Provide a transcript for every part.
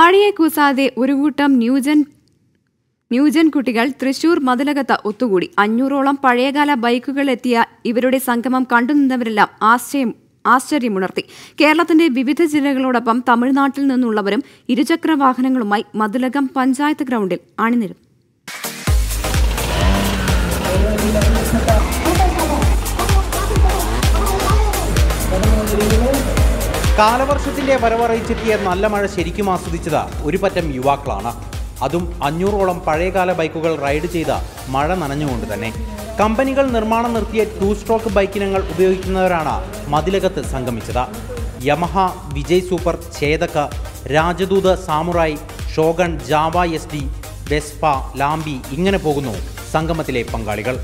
മഴയെ കൂസാതെ ഒരു കൂട്ടം ന്യൂജൻ ന്യൂജൻ കുട്ടികൾ തൃശൂർ മതിലകത്ത് ഒത്തുകൂടി. അഞ്ഞൂറോളം പഴയകാല ബൈക്കുകൾ എത്തിയ ഇവരുടെ സംഗമം കണ്ടുനിന്നവരെല്ലാം ആശ്ചര്യം ആശ്ചര്യമുണർത്തി. കേരളത്തിന്റെ വിവിധ ജില്ലകളോടൊപ്പം തമിഴ്നാട്ടിൽ നിന്നുള്ളവരും ഇരുചക്ര വാഹനങ്ങളുമായി മതിലകം പഞ്ചായത്ത് ഗ്രൗണ്ടിൽ അണിനിരുന്നു. കാലവർഷത്തിന്റെ വരവറിയിച്ചെത്തിയ നല്ല മഴ ശരിക്കും ആസ്വദിച്ചത് ഒരു പറ്റം യുവാക്കളാണ്. അതും അഞ്ഞൂറോളം പഴയകാല ബൈക്കുകൾ റൈഡ് ചെയ്ത മഴ നനഞ്ഞുകൊണ്ട് തന്നെ. കമ്പനികൾ നിർമ്മാണം നിർത്തിയ ടു സ്ട്രോക്ക് ബൈക്കിനങ്ങൾ ഉപയോഗിക്കുന്നവരാണ് മതിലകത്ത് സംഗമിച്ചത്. Yamaha Vijay super Chetak Rajdoot samurai shogun Jawa S D Vespa ലാംബി ഇങ്ങനെ പോകുന്നു സംഗമത്തിലെ പങ്കാളികൾ.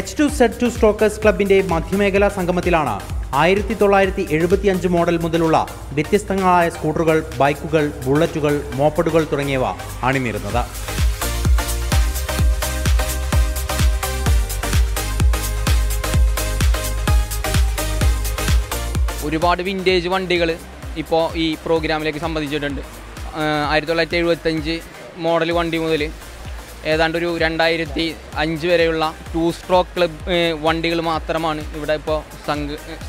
H two Z two strokers ക്ലബിന്റെ മധ്യമേഖലാ സംഗമത്തിലാണ് ആയിരത്തി തൊള്ളായിരത്തി എഴുപത്തി അഞ്ച് മോഡൽ മുതലുള്ള വ്യത്യസ്തങ്ങളായ സ്കൂട്ടറുകൾ ബൈക്കുകൾ ബുള്ളറ്റുകൾ മോപ്പഡുകൾ തുടങ്ങിയവ അണിനിരുന്നത്. ഒരുപാട് വിന്റേജ് വണ്ടികൾ ഇപ്പോൾ ഈ പ്രോഗ്രാമിലേക്ക് സംബന്ധിച്ചിട്ടുണ്ട്. ആയിരത്തി തൊള്ളായിരത്തി എഴുപത്തഞ്ച് മോഡൽ വണ്ടി മുതൽ ഏതാണ്ട് ഒരു രണ്ടായിരത്തി അഞ്ച് വരെയുള്ള ടു സ്ട്രോക്ക് ക്ലബ് വണ്ടികൾ മാത്രമാണ് ഇവിടെ ഇപ്പോൾ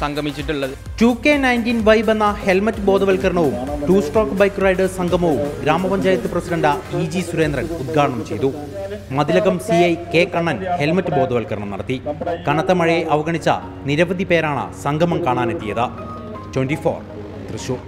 സംഗമിച്ചിട്ടുള്ളത്. ടു കെ നയന്റീൻ വൈബ് എന്ന ഹെൽമറ്റ് ബോധവൽക്കരണവും ടു സ്ട്രോക്ക് ബൈക്ക് റൈഡേഴ്സ് സംഗമവും ഗ്രാമപഞ്ചായത്ത് പ്രസിഡന്റ് ഇ ജി സുരേന്ദ്രൻ ഉദ്ഘാടനം ചെയ്തു. Mathilakam C I K Kannan helmet ബോധവൽക്കരണം നടത്തി. കനത്ത മഴയെ അവഗണിച്ച നിരവധി പേരാണ് സംഗമം കാണാനെത്തിയത്. Twenty four Thrissur.